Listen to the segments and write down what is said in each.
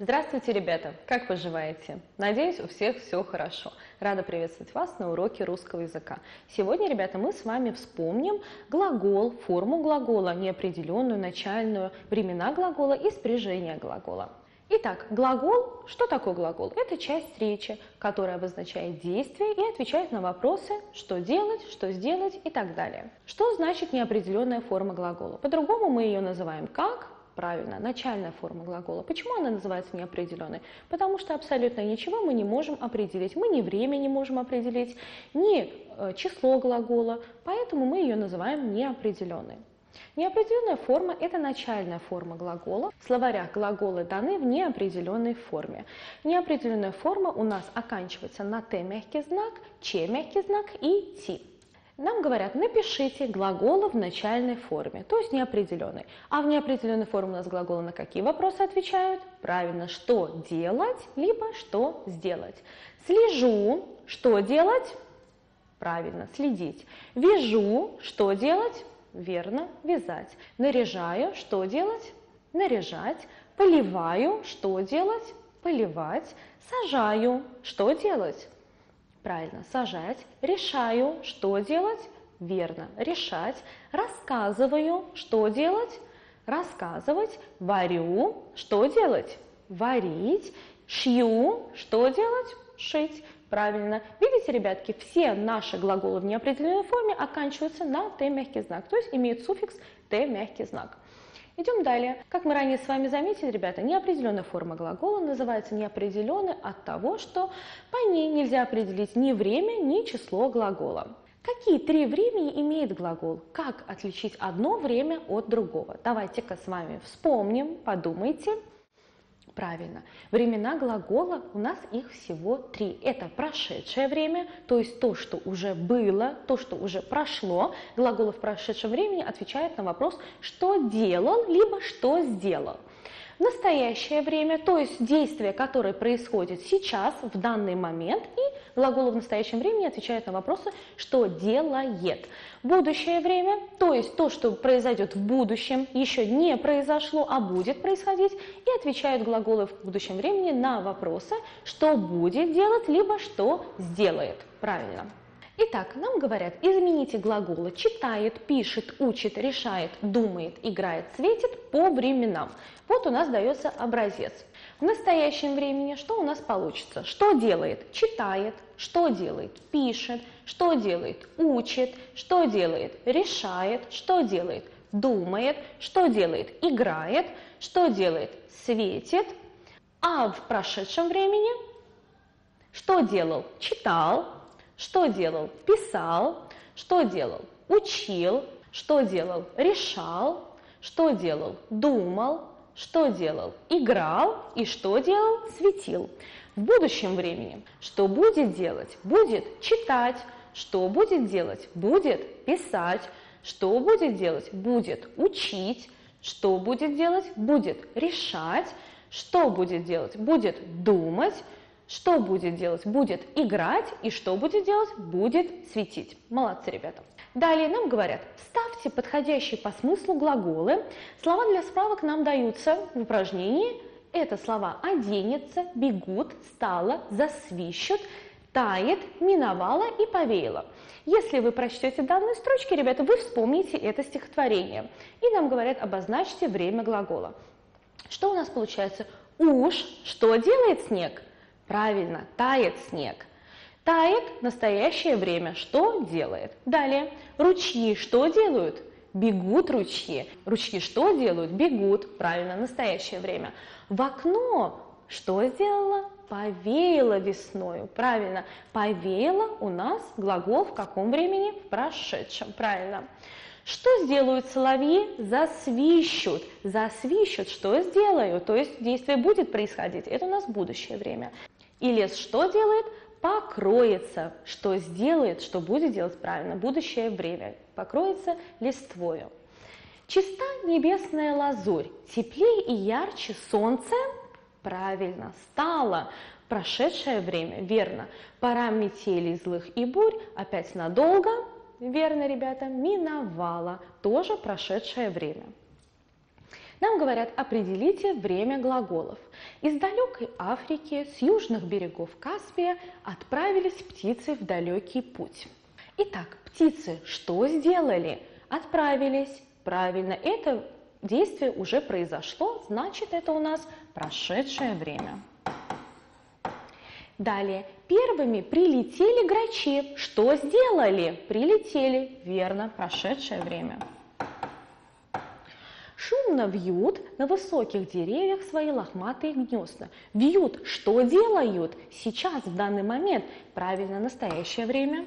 Здравствуйте, ребята! Как поживаете? Надеюсь, у всех все хорошо. Рада приветствовать вас на уроке русского языка. Сегодня, ребята, мы с вами вспомним глагол, форму глагола, неопределенную, начальную, времена глагола и спряжение глагола. Итак, глагол, что такое глагол? Это часть речи, которая обозначает действие и отвечает на вопросы, что делать, что сделать и так далее. Что значит неопределенная форма глагола? По-другому мы ее называем как правильно, начальная форма глагола. Почему она называется неопределенной? Потому что абсолютно ничего мы не можем определить. Мы ни время не можем определить, ни э, число глагола, поэтому мы ее называем неопределенной. Неопределенная форма – это начальная форма глагола. В словарях глаголы даны в неопределенной форме. Неопределенная форма у нас оканчивается на «т» мягкий знак, «ч» мягкий знак и «ти». Нам говорят, напишите глаголы в начальной форме, то есть неопределенной. А в неопределенной форме у нас глаголы на какие вопросы отвечают? Правильно, что делать, либо что сделать. Слежу, что делать? Правильно, следить. Вяжу, что делать? Верно, вязать. Наряжаю, что делать? Наряжать. Поливаю, что делать? Поливать. Сажаю, что делать? Правильно, сажать. Решаю, что делать? Верно, решать. Рассказываю, что делать? Рассказывать. Варю, что делать? Варить. Шью, что делать? Шить. Правильно. Видите, ребятки, все наши глаголы в неопределенной форме оканчиваются на «т» мягкий знак, то есть имеют суффикс «т» мягкий знак. Идем далее. Как мы ранее с вами заметили, ребята, неопределенная форма глагола называется неопределенной от того, что по ней нельзя определить ни время, ни число глагола. Какие три времени имеет глагол? Как отличить одно время от другого? Давайте-ка с вами вспомним, подумайте. Правильно. Времена глагола у нас их всего три. Это прошедшее время, то есть то, что уже было, то, что уже прошло. Глаголы в прошедшем времени отвечают на вопрос, что делал, либо что сделал настоящее время, то есть действие, которое происходит сейчас, в данный момент, и глаголы в настоящем времени отвечают на вопросы, что делает. Будущее время, то есть то, что произойдет в будущем, еще не произошло, а будет происходить, и отвечают глаголы в будущем времени на вопросы, что будет делать, либо что сделает. Правильно. Итак, нам говорят, измените глаголы читает, пишет, учит, решает, думает, играет, светит по временам. Вот у нас дается образец. В настоящем времени что у нас получится? Что делает? Читает. Что делает? Пишет. Что делает? Учит. Что делает? Решает. Что делает? Думает. Что делает? Играет. Что делает? Светит. А в прошедшем времени что делал? Читал, что делал? Писал. Что делал? Учил. Что делал? Решал. Что делал? Думал. Что делал? Играл. И что делал? Светил. В будущем времени что будет делать? Будет читать. Что будет делать? Будет писать. Что будет делать? Будет учить. Что будет делать? Будет решать. Что будет делать? Будет думать. Что будет делать? Будет играть. И что будет делать? Будет светить. Молодцы, ребята. Далее нам говорят, ставьте подходящие по смыслу глаголы. Слова для справок нам даются в упражнении. Это слова «оденется», «бегут», «стало», «засвищут», «тает», «миновало» и «повеяло». Если вы прочтете данные строчки, ребята, вы вспомните это стихотворение. И нам говорят, обозначьте время глагола. Что у нас получается? Уж что делает снег? Правильно, тает снег. Тает настоящее время. Что делает? Далее. Ручьи что делают? Бегут ручьи. Ручьи что делают? Бегут. Правильно, настоящее время. В окно что сделала? Повеяло весною. Правильно. Повеяло у нас глагол в каком времени? В прошедшем. Правильно. Что сделают соловьи? Засвищут. Засвищут. Что сделаю? То есть действие будет происходить. Это у нас будущее время. И лес что делает? Покроется. Что сделает, что будет делать правильно? Будущее время. Покроется листвою. Чиста небесная лазурь, теплее и ярче солнце, правильно, стало. Прошедшее время, верно. Пора метелей злых и бурь, опять надолго, верно, ребята, миновало, тоже прошедшее время. Нам говорят, определите время глаголов. Из далекой Африки, с южных берегов Каспия отправились птицы в далекий путь. Итак, птицы что сделали? Отправились. Правильно, это действие уже произошло, значит это у нас прошедшее время. Далее, первыми прилетели грачи. Что сделали? Прилетели. Верно, прошедшее время. Шумно вьют на высоких деревьях свои лохматые гнезда. Вьют, что делают? Сейчас, в данный момент. Правильно, настоящее время.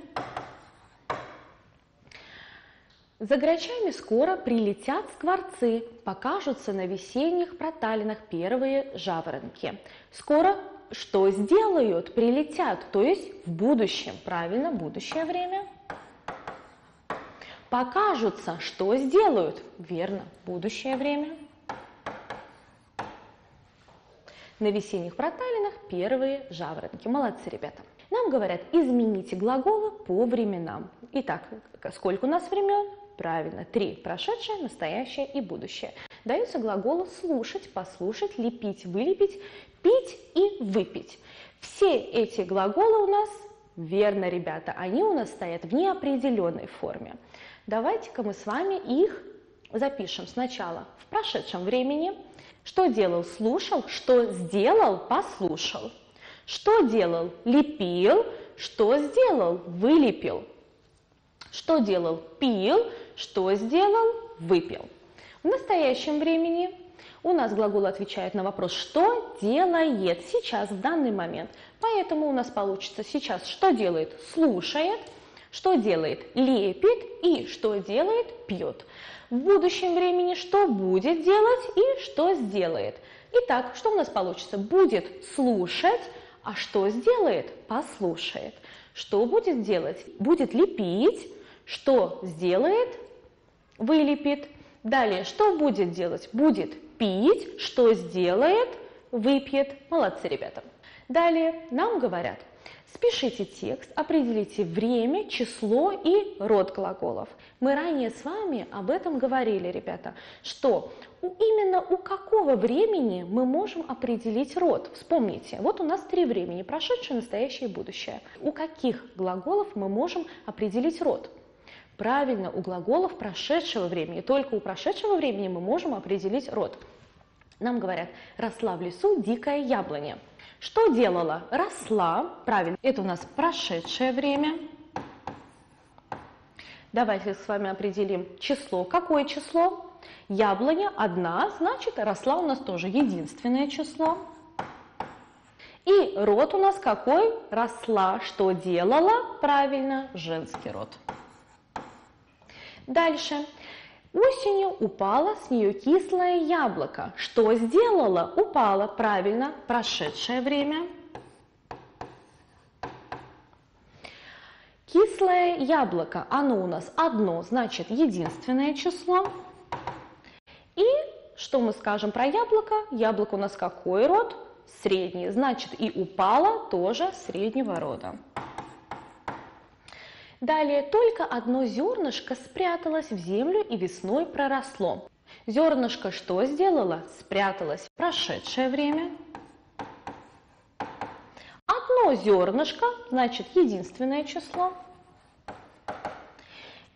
За грачами скоро прилетят скворцы, покажутся на весенних проталинах первые жаворонки. Скоро что сделают? Прилетят, то есть в будущем. Правильно, будущее время. Покажутся, что сделают? Верно, будущее время. На весенних проталинах первые жаворонки. Молодцы, ребята. Нам говорят, измените глаголы по временам. Итак, сколько у нас времен? Правильно, три. Прошедшее, настоящее и будущее. Даются глаголы слушать, послушать, лепить, вылепить, пить и выпить. Все эти глаголы у нас, верно, ребята, они у нас стоят в неопределенной форме. Давайте-ка мы с вами их запишем сначала в прошедшем времени. Что делал? Слушал. Что сделал? Послушал. Что делал? Лепил. Что сделал? Вылепил. Что делал? Пил. Что сделал? Выпил. В настоящем времени у нас глагол отвечает на вопрос «что делает?» сейчас, в данный момент. Поэтому у нас получится сейчас «что делает?» слушает, что делает лепит и что делает пьет. В будущем времени что будет делать и что сделает. Итак, что у нас получится? Будет слушать, а что сделает? Послушает. Что будет делать? Будет лепить, что сделает? Вылепит. Далее, что будет делать? Будет пить, что сделает? Выпьет. Молодцы, ребята. Далее нам говорят, спешите текст, определите время, число и род глаголов. Мы ранее с вами об этом говорили, ребята, что у, именно у какого времени мы можем определить род. Вспомните, вот у нас три времени, прошедшее, настоящее и будущее. У каких глаголов мы можем определить род? Правильно, у глаголов прошедшего времени. Только у прошедшего времени мы можем определить род. Нам говорят, росла в лесу дикая яблоня. Что делала? Росла. Правильно, это у нас прошедшее время. Давайте с вами определим число. Какое число? Яблоня одна, значит, росла у нас тоже единственное число. И род у нас какой? Росла. Что делала? Правильно, женский род. Дальше. Осенью упало с нее кислое яблоко. Что сделала? Упало. Правильно, прошедшее время. Кислое яблоко, оно у нас одно, значит единственное число. И что мы скажем про яблоко? Яблоко у нас какой род? Средний, значит и упало тоже среднего рода. Далее только одно зернышко спряталось в землю и весной проросло. Зернышко что сделало? Спряталось в прошедшее время. Одно зернышко, значит единственное число.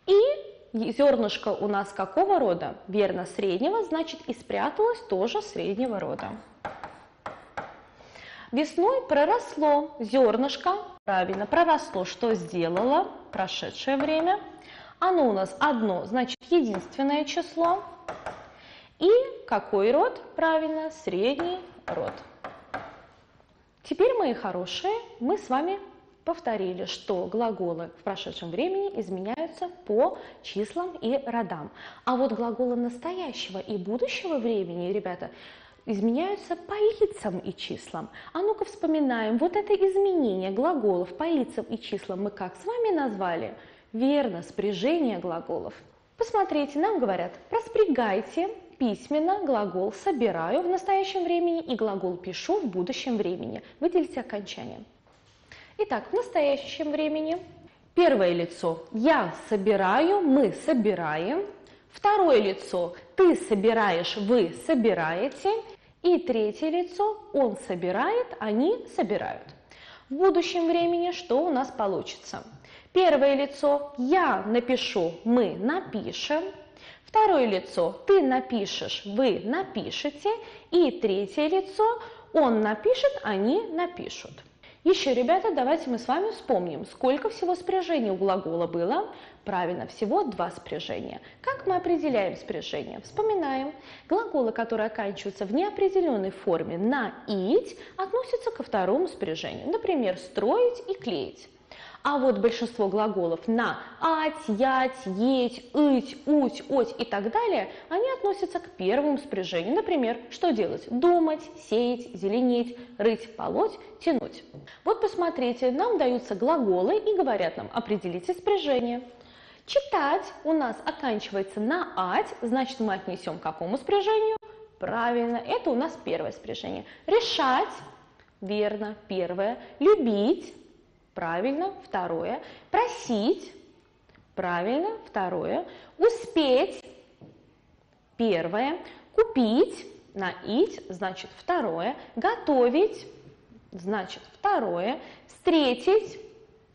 И зернышко у нас какого рода? Верно, среднего, значит и спряталось тоже среднего рода. Весной проросло зернышко, правильно, проросло, что сделало? прошедшее время. Оно у нас одно, значит единственное число. И какой род? Правильно, средний род. Теперь, мои хорошие, мы с вами повторили, что глаголы в прошедшем времени изменяются по числам и родам. А вот глаголы настоящего и будущего времени, ребята, изменяются по лицам и числам. А ну-ка вспоминаем, вот это изменение глаголов по лицам и числам мы как с вами назвали? Верно, спряжение глаголов. Посмотрите, нам говорят, распрягайте письменно глагол «собираю» в настоящем времени и глагол «пишу» в будущем времени. Выделите окончание. Итак, в настоящем времени первое лицо «я собираю», «мы собираем». Второе лицо – ты собираешь, вы собираете. И третье лицо – он собирает, они собирают. В будущем времени что у нас получится? Первое лицо – я напишу, мы напишем. Второе лицо – ты напишешь, вы напишете. И третье лицо – он напишет, они напишут. Еще, ребята, давайте мы с вами вспомним, сколько всего спряжений у глагола было. Правильно, всего два спряжения. Как мы определяем спряжение? Вспоминаем. Глаголы, которые оканчиваются в неопределенной форме на «ить», относятся ко второму спряжению. Например, «строить» и «клеить». А вот большинство глаголов на ать, ять, еть, ыть, уть, оть и так далее, они относятся к первому спряжению. Например, что делать? Думать, сеять, зеленеть, рыть, полоть, тянуть. Вот посмотрите, нам даются глаголы и говорят нам, определите спряжение. Читать у нас оканчивается на ать, значит мы отнесем к какому спряжению? Правильно, это у нас первое спряжение. Решать, верно, первое. Любить, Правильно. Второе. Просить. Правильно. Второе. Успеть. Первое. Купить. Наить. Значит, второе. Готовить. Значит, второе. Встретить.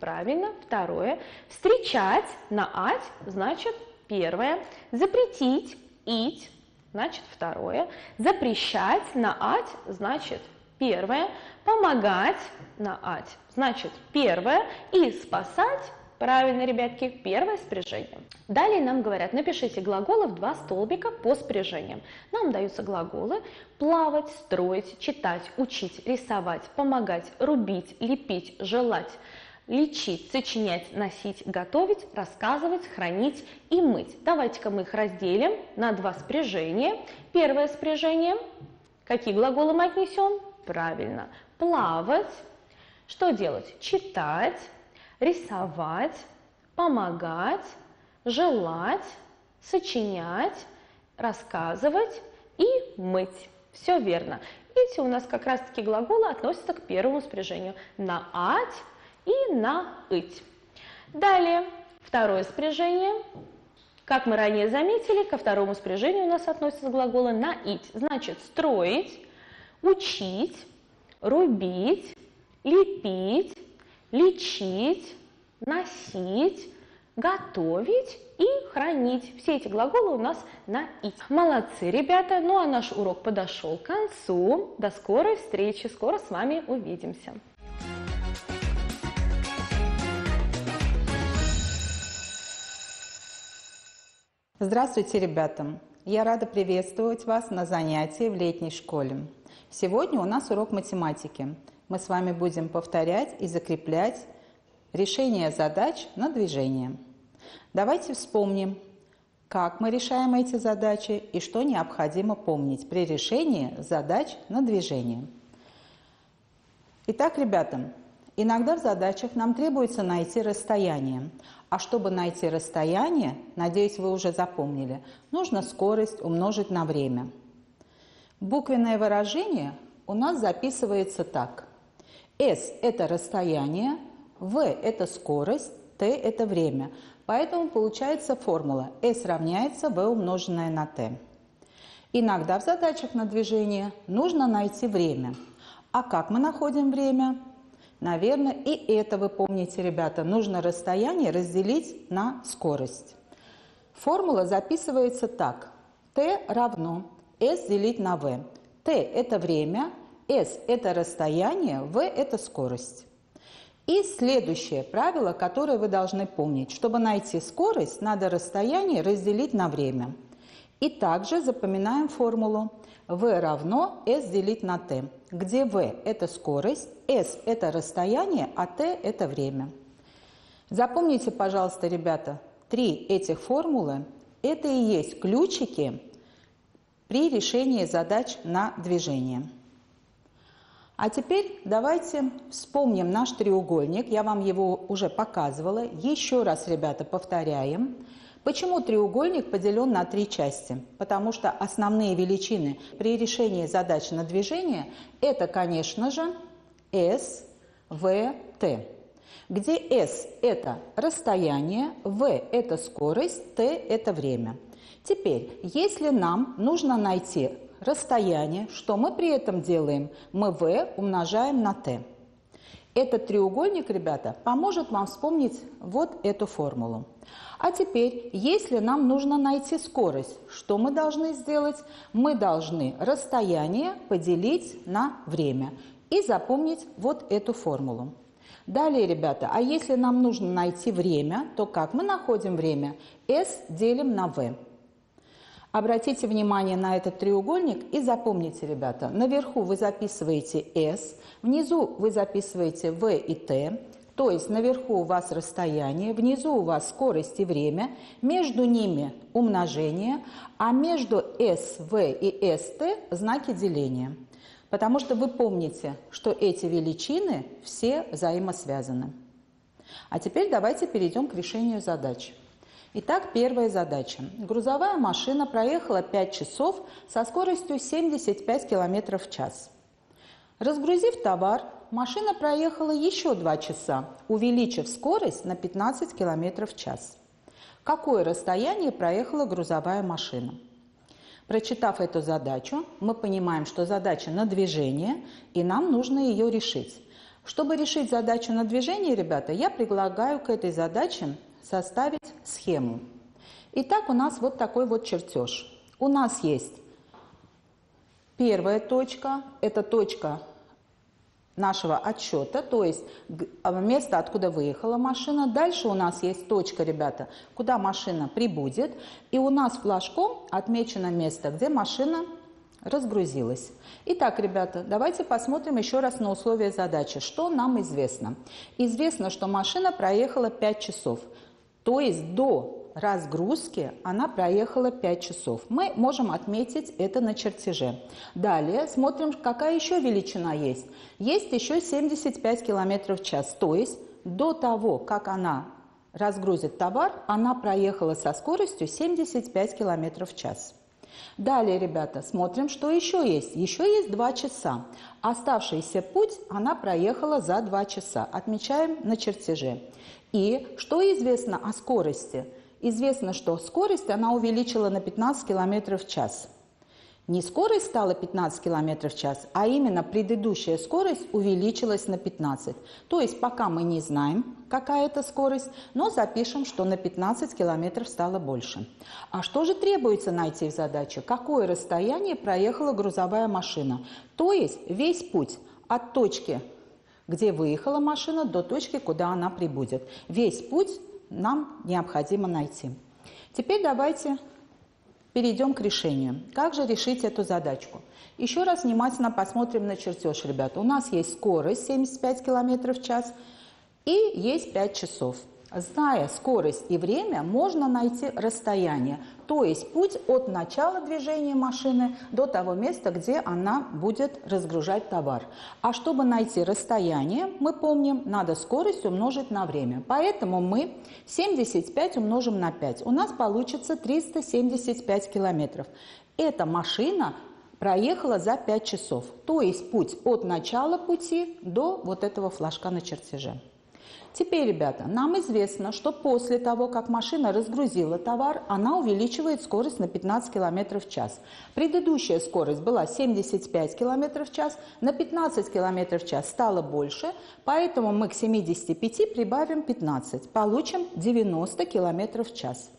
Правильно. Второе. Встречать. Наать. Значит, первое. Запретить. Ить. Значит, второе. Запрещать. Наать. Значит, первое. Помогать. Наать. Значит, первое и спасать Правильно, ребятки, первое спряжение. Далее нам говорят, напишите глаголы в два столбика по спряжениям. Нам даются глаголы плавать, строить, читать, учить, рисовать, помогать, рубить, лепить, желать, лечить, сочинять, носить, готовить, рассказывать, хранить и мыть. Давайте-ка мы их разделим на два спряжения. Первое спряжение. Какие глаголы мы отнесем? Правильно. Плавать, что делать? Читать, рисовать, помогать, желать, сочинять, рассказывать и мыть. Все верно. Эти у нас как раз-таки глаголы относятся к первому спряжению на ать и на ыть. Далее, второе спряжение. Как мы ранее заметили, ко второму спряжению у нас относятся глаголы на ить. Значит, строить, учить, рубить, лепить, лечить, носить, готовить и хранить. Все эти глаголы у нас на «ить». Молодцы, ребята! Ну а наш урок подошел к концу. До скорой встречи! Скоро с вами увидимся! Здравствуйте, ребята! Я рада приветствовать вас на занятии в летней школе. Сегодня у нас урок математики мы с вами будем повторять и закреплять решение задач на движение. Давайте вспомним, как мы решаем эти задачи и что необходимо помнить при решении задач на движение. Итак, ребята, иногда в задачах нам требуется найти расстояние. А чтобы найти расстояние, надеюсь, вы уже запомнили, нужно скорость умножить на время. Буквенное выражение у нас записывается так – S – это расстояние, V – это скорость, T – это время. Поэтому получается формула S равняется V умноженное на T. Иногда в задачах на движение нужно найти время. А как мы находим время? Наверное, и это вы помните, ребята. Нужно расстояние разделить на скорость. Формула записывается так. T равно S делить на V. T – это время, S – это расстояние, V – это скорость. И следующее правило, которое вы должны помнить. Чтобы найти скорость, надо расстояние разделить на время. И также запоминаем формулу v равно s делить на t, где v – это скорость, s – это расстояние, а t – это время. Запомните, пожалуйста, ребята, три этих формулы – это и есть ключики при решении задач на движение. А теперь давайте вспомним наш треугольник. Я вам его уже показывала. Еще раз, ребята, повторяем. Почему треугольник поделен на три части? Потому что основные величины при решении задач на движение – это, конечно же, S, V, T. Где S – это расстояние, V – это скорость, T – это время. Теперь, если нам нужно найти расстояние, что мы при этом делаем? Мы v умножаем на t. Этот треугольник, ребята, поможет вам вспомнить вот эту формулу. А теперь, если нам нужно найти скорость, что мы должны сделать? Мы должны расстояние поделить на время и запомнить вот эту формулу. Далее, ребята, а если нам нужно найти время, то как мы находим время? S делим на V. Обратите внимание на этот треугольник и запомните, ребята, наверху вы записываете S, внизу вы записываете V и T, то есть наверху у вас расстояние, внизу у вас скорость и время, между ними умножение, а между SV и ST знаки деления. Потому что вы помните, что эти величины все взаимосвязаны. А теперь давайте перейдем к решению задачи. Итак, первая задача. Грузовая машина проехала 5 часов со скоростью 75 км в час. Разгрузив товар, машина проехала еще 2 часа, увеличив скорость на 15 км в час. Какое расстояние проехала грузовая машина? Прочитав эту задачу, мы понимаем, что задача на движение, и нам нужно ее решить. Чтобы решить задачу на движение, ребята, я предлагаю к этой задаче составить схему. Итак, у нас вот такой вот чертеж. У нас есть первая точка, это точка нашего отсчета, то есть а, место, откуда выехала машина. Дальше у нас есть точка, ребята, куда машина прибудет. И у нас флажком отмечено место, где машина разгрузилась. Итак, ребята, давайте посмотрим еще раз на условия задачи. Что нам известно? Известно, что машина проехала 5 часов. То есть до разгрузки она проехала 5 часов. Мы можем отметить это на чертеже. Далее смотрим, какая еще величина есть. Есть еще 75 км в час. То есть до того, как она разгрузит товар, она проехала со скоростью 75 км в час. Далее, ребята, смотрим, что еще есть. Еще есть 2 часа. Оставшийся путь она проехала за 2 часа. Отмечаем на чертеже. И что известно о скорости? Известно, что скорость она увеличила на 15 км в час. Не скорость стала 15 км в час, а именно предыдущая скорость увеличилась на 15. То есть пока мы не знаем, какая это скорость, но запишем, что на 15 км стало больше. А что же требуется найти в задаче? Какое расстояние проехала грузовая машина? То есть весь путь от точки где выехала машина, до точки, куда она прибудет. Весь путь нам необходимо найти. Теперь давайте перейдем к решению. Как же решить эту задачку? Еще раз внимательно посмотрим на чертеж, ребята. У нас есть скорость 75 км в час и есть 5 часов. Зная скорость и время, можно найти расстояние, то есть путь от начала движения машины до того места, где она будет разгружать товар. А чтобы найти расстояние, мы помним, надо скорость умножить на время. Поэтому мы 75 умножим на 5. У нас получится 375 километров. Эта машина проехала за 5 часов. То есть путь от начала пути до вот этого флажка на чертеже. Теперь, ребята, нам известно, что после того, как машина разгрузила товар, она увеличивает скорость на 15 км в час. Предыдущая скорость была 75 км в час, на 15 км в час стало больше, поэтому мы к 75 прибавим 15, получим 90 км в час.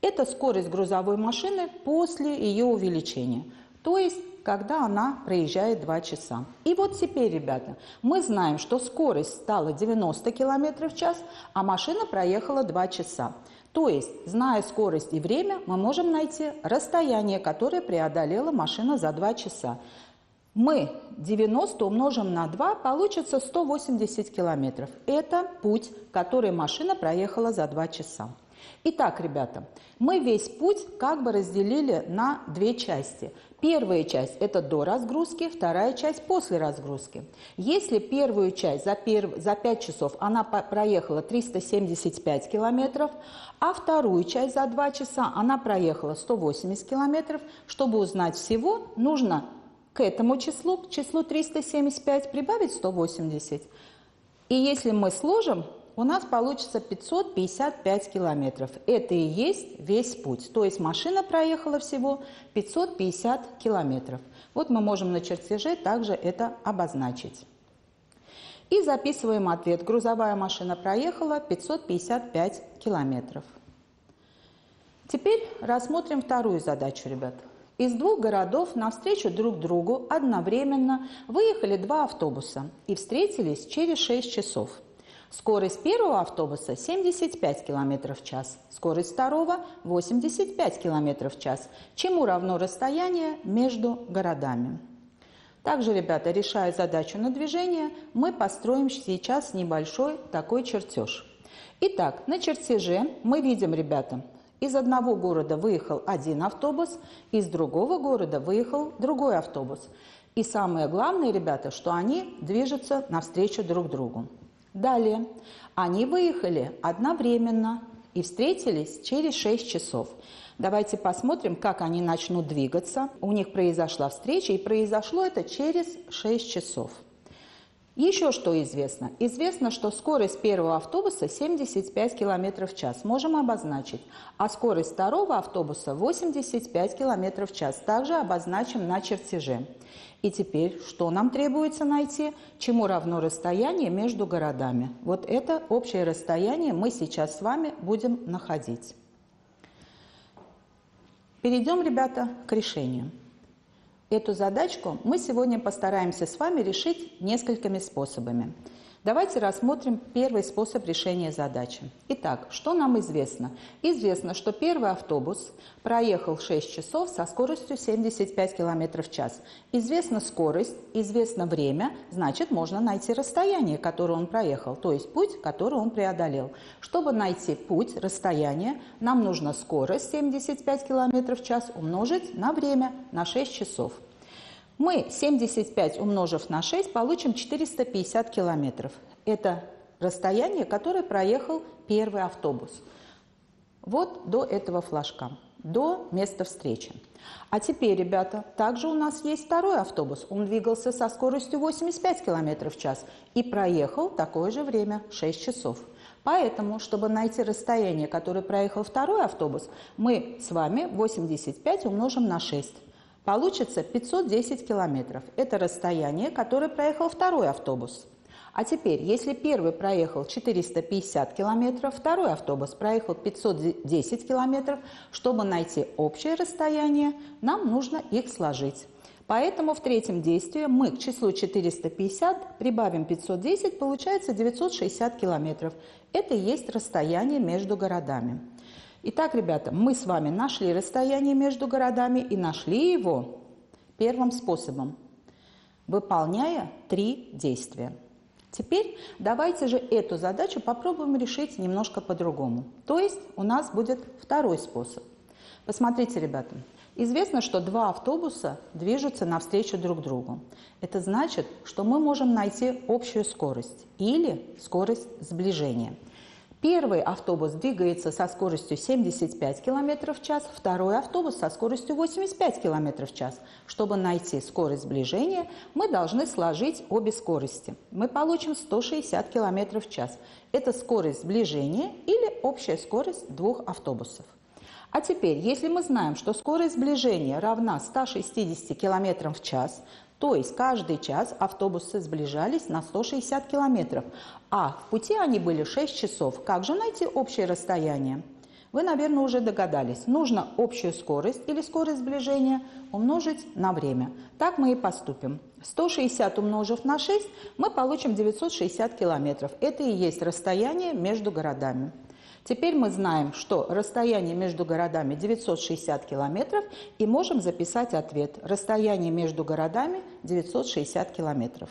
Это скорость грузовой машины после ее увеличения. То есть когда она проезжает 2 часа. И вот теперь, ребята, мы знаем, что скорость стала 90 км в час, а машина проехала 2 часа. То есть, зная скорость и время, мы можем найти расстояние, которое преодолела машина за 2 часа. Мы 90 умножим на 2, получится 180 километров. Это путь, который машина проехала за 2 часа. Итак, ребята, мы весь путь как бы разделили на две части. Первая часть – это до разгрузки, вторая часть – после разгрузки. Если первую часть за, перв... за 5 часов она проехала 375 километров, а вторую часть за 2 часа она проехала 180 километров, чтобы узнать всего, нужно к этому числу, к числу 375, прибавить 180. И если мы сложим у нас получится 555 километров. Это и есть весь путь. То есть машина проехала всего 550 километров. Вот мы можем на чертеже также это обозначить. И записываем ответ. Грузовая машина проехала 555 километров. Теперь рассмотрим вторую задачу, ребят. Из двух городов навстречу друг другу одновременно выехали два автобуса и встретились через 6 часов. Скорость первого автобуса 75 км в час, скорость второго 85 км в час, чему равно расстояние между городами. Также, ребята, решая задачу на движение, мы построим сейчас небольшой такой чертеж. Итак, на чертеже мы видим, ребята, из одного города выехал один автобус, из другого города выехал другой автобус. И самое главное, ребята, что они движутся навстречу друг другу. Далее, они выехали одновременно и встретились через 6 часов. Давайте посмотрим, как они начнут двигаться. У них произошла встреча, и произошло это через 6 часов. Еще что известно? Известно, что скорость первого автобуса 75 км в час. Можем обозначить. А скорость второго автобуса 85 км в час. Также обозначим на чертеже. И теперь что нам требуется найти? Чему равно расстояние между городами? Вот это общее расстояние мы сейчас с вами будем находить. Перейдем, ребята, к решению. Эту задачку мы сегодня постараемся с вами решить несколькими способами. Давайте рассмотрим первый способ решения задачи. Итак, что нам известно? Известно, что первый автобус проехал 6 часов со скоростью 75 км в час. Известна скорость, известно время, значит, можно найти расстояние, которое он проехал, то есть путь, который он преодолел. Чтобы найти путь, расстояние, нам нужно скорость 75 км в час умножить на время, на 6 часов. Мы 75 умножив на 6 получим 450 километров. Это расстояние, которое проехал первый автобус. Вот до этого флажка, до места встречи. А теперь, ребята, также у нас есть второй автобус. Он двигался со скоростью 85 км в час и проехал такое же время, 6 часов. Поэтому, чтобы найти расстояние, которое проехал второй автобус, мы с вами 85 умножим на 6. Получится 510 километров. Это расстояние, которое проехал второй автобус. А теперь, если первый проехал 450 километров, второй автобус проехал 510 километров, чтобы найти общее расстояние, нам нужно их сложить. Поэтому в третьем действии мы к числу 450 прибавим 510, получается 960 километров. Это и есть расстояние между городами. Итак, ребята, мы с вами нашли расстояние между городами и нашли его первым способом, выполняя три действия. Теперь давайте же эту задачу попробуем решить немножко по-другому. То есть у нас будет второй способ. Посмотрите, ребята, известно, что два автобуса движутся навстречу друг другу. Это значит, что мы можем найти общую скорость или скорость сближения – Первый автобус двигается со скоростью 75 км в час, второй автобус со скоростью 85 км в час. Чтобы найти скорость сближения, мы должны сложить обе скорости. Мы получим 160 км в час. Это скорость сближения или общая скорость двух автобусов. А теперь, если мы знаем, что скорость сближения равна 160 км в час, то есть каждый час автобусы сближались на 160 километров, а в пути они были 6 часов. Как же найти общее расстояние? Вы, наверное, уже догадались. Нужно общую скорость или скорость сближения умножить на время. Так мы и поступим. 160 умножив на 6, мы получим 960 километров. Это и есть расстояние между городами. Теперь мы знаем, что расстояние между городами 960 километров и можем записать ответ. Расстояние между городами 960 километров.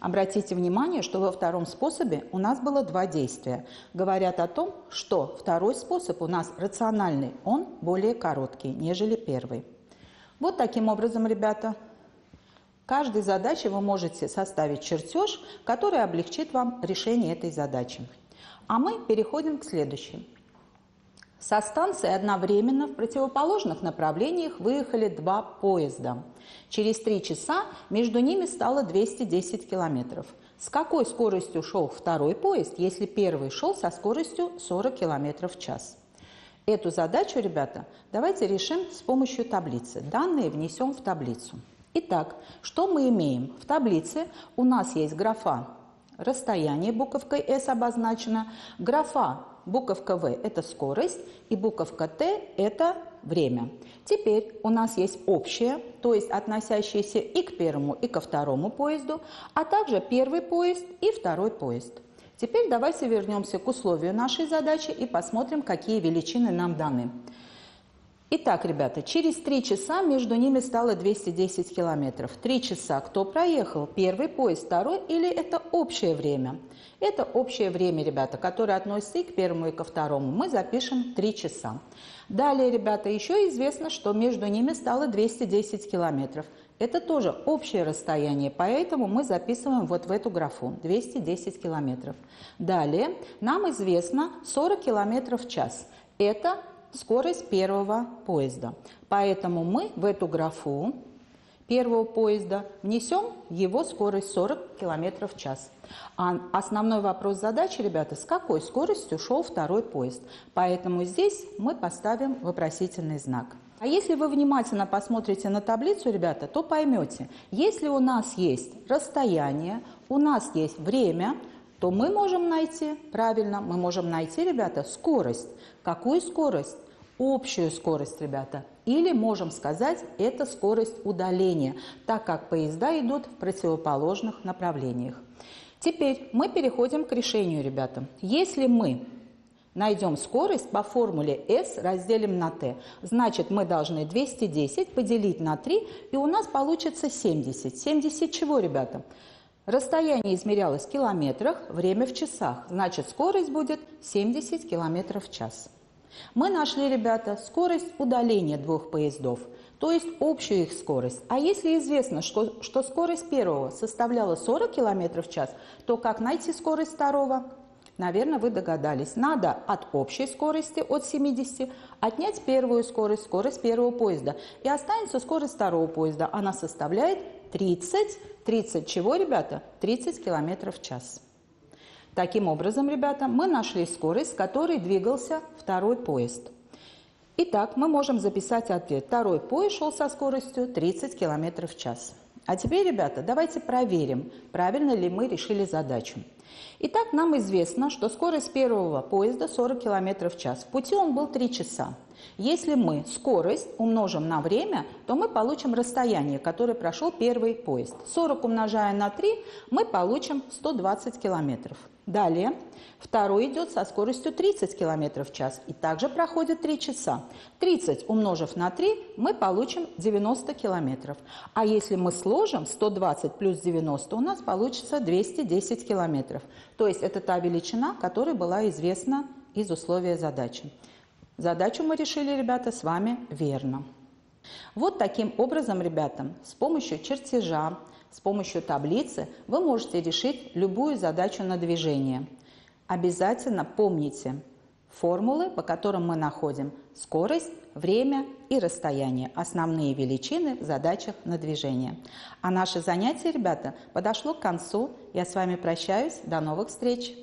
Обратите внимание, что во втором способе у нас было два действия. Говорят о том, что второй способ у нас рациональный, он более короткий, нежели первый. Вот таким образом, ребята, каждой задаче вы можете составить чертеж, который облегчит вам решение этой задачи. А мы переходим к следующей. Со станции одновременно в противоположных направлениях выехали два поезда. Через три часа между ними стало 210 километров. С какой скоростью шел второй поезд, если первый шел со скоростью 40 км в час? Эту задачу, ребята, давайте решим с помощью таблицы. Данные внесем в таблицу. Итак, что мы имеем? В таблице у нас есть графа расстояние буковкой S обозначено, графа буковка В – это скорость, и буковка Т – это время. Теперь у нас есть общее, то есть относящееся и к первому, и ко второму поезду, а также первый поезд и второй поезд. Теперь давайте вернемся к условию нашей задачи и посмотрим, какие величины нам даны. Итак, ребята, через три часа между ними стало 210 километров. Три часа кто проехал? Первый поезд, второй или это общее время? Это общее время, ребята, которое относится и к первому, и ко второму. Мы запишем 3 часа. Далее, ребята, еще известно, что между ними стало 210 километров. Это тоже общее расстояние, поэтому мы записываем вот в эту графу 210 километров. Далее, нам известно 40 километров в час. Это скорость первого поезда. Поэтому мы в эту графу первого поезда внесем его скорость 40 км в час. А основной вопрос задачи, ребята, с какой скоростью шел второй поезд. Поэтому здесь мы поставим вопросительный знак. А если вы внимательно посмотрите на таблицу, ребята, то поймете, если у нас есть расстояние, у нас есть время, то мы можем найти, правильно, мы можем найти, ребята, скорость. Какую скорость? Общую скорость, ребята. Или можем сказать, это скорость удаления, так как поезда идут в противоположных направлениях. Теперь мы переходим к решению, ребята. Если мы найдем скорость по формуле S разделим на T, значит мы должны 210 поделить на 3, и у нас получится 70. 70 чего, ребята? Расстояние измерялось в километрах, время в часах. Значит, скорость будет 70 километров в час. Мы нашли, ребята, скорость удаления двух поездов, то есть общую их скорость. А если известно, что, что скорость первого составляла 40 км в час, то как найти скорость второго? Наверное, вы догадались. Надо от общей скорости, от 70, отнять первую скорость, скорость первого поезда. И останется скорость второго поезда. Она составляет 30 30 чего, ребята? 30 километров в час. Таким образом, ребята, мы нашли скорость, с которой двигался второй поезд. Итак, мы можем записать ответ. Второй поезд шел со скоростью 30 км в час. А теперь, ребята, давайте проверим, правильно ли мы решили задачу. Итак, нам известно, что скорость первого поезда 40 км в час. В пути он был 3 часа. Если мы скорость умножим на время, то мы получим расстояние, которое прошел первый поезд. 40 умножая на 3, мы получим 120 километров. Далее, второй идет со скоростью 30 км в час и также проходит 3 часа. 30 умножив на 3, мы получим 90 км. А если мы сложим 120 плюс 90, у нас получится 210 км. То есть это та величина, которая была известна из условия задачи. Задачу мы решили, ребята, с вами верно. Вот таким образом, ребята, с помощью чертежа, с помощью таблицы вы можете решить любую задачу на движение. Обязательно помните формулы, по которым мы находим скорость, время и расстояние, основные величины в задачах на движение. А наше занятие, ребята, подошло к концу. Я с вами прощаюсь. До новых встреч!